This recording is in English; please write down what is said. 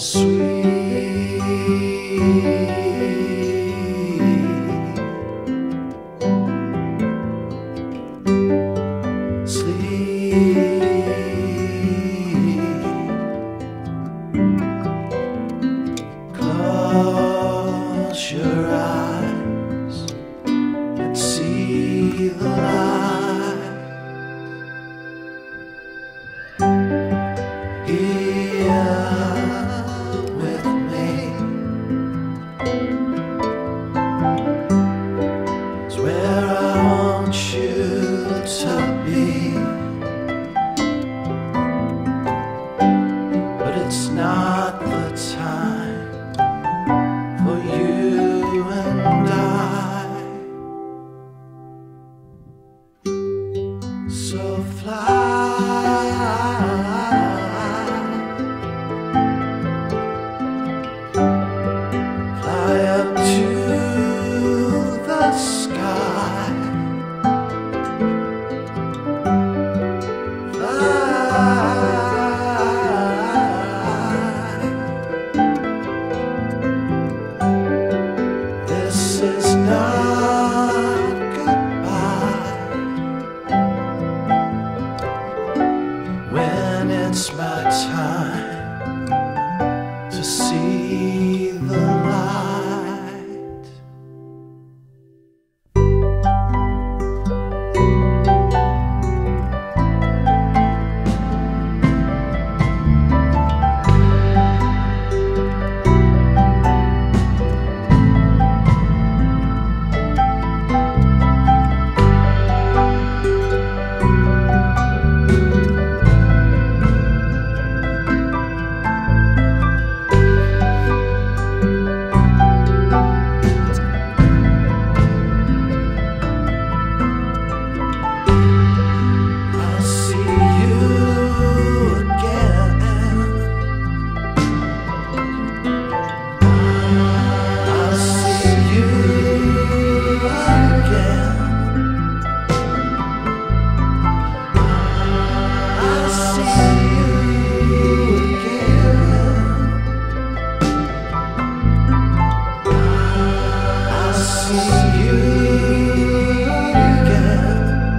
sweet. sky. Fly. This is not goodbye. When it's my time to see see you again.